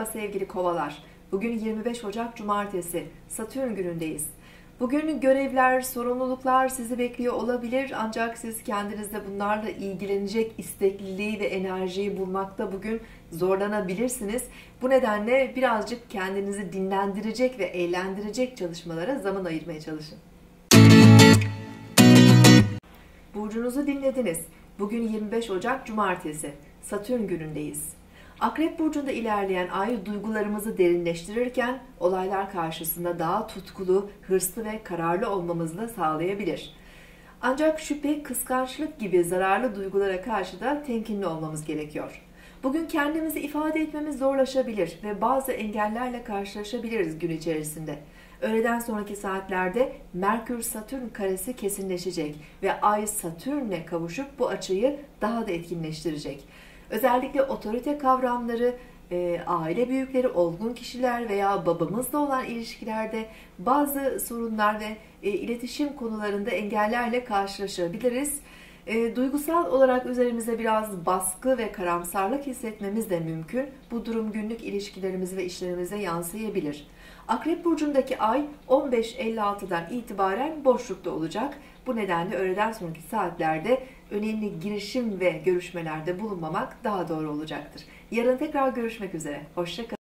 Merhaba sevgili kovalar. Bugün 25 Ocak Cumartesi. Satürn günündeyiz. Bugün görevler, sorumluluklar sizi bekliyor olabilir ancak siz kendinizde bunlarla ilgilenecek istekliliği ve enerjiyi bulmakta bugün zorlanabilirsiniz. Bu nedenle birazcık kendinizi dinlendirecek ve eğlendirecek çalışmalara zaman ayırmaya çalışın. Burcunuzu dinlediniz. Bugün 25 Ocak Cumartesi. Satürn günündeyiz. Akrep burcunda ilerleyen ay duygularımızı derinleştirirken olaylar karşısında daha tutkulu, hırslı ve kararlı olmamızı da sağlayabilir. Ancak şüphe, kıskançlık gibi zararlı duygulara karşı da temkinli olmamız gerekiyor. Bugün kendimizi ifade etmemiz zorlaşabilir ve bazı engellerle karşılaşabiliriz gün içerisinde. Öğleden sonraki saatlerde Merkür-Satürn karesi kesinleşecek ve Ay Satürn'le kavuşup bu açıyı daha da etkinleştirecek. Özellikle otorite kavramları, e, aile büyükleri, olgun kişiler veya babamızla olan ilişkilerde bazı sorunlar ve e, iletişim konularında engellerle karşılaşabiliriz. E, duygusal olarak üzerimize biraz baskı ve karamsarlık hissetmemiz de mümkün. Bu durum günlük ilişkilerimiz ve işlerimize yansıyabilir. Akrep burcundaki ay 15.56'dan itibaren boşlukta olacak. Bu nedenle öğleden sonraki saatlerde önemli girişim ve görüşmelerde bulunmamak daha doğru olacaktır. Yarın tekrar görüşmek üzere. Hoşçakalın.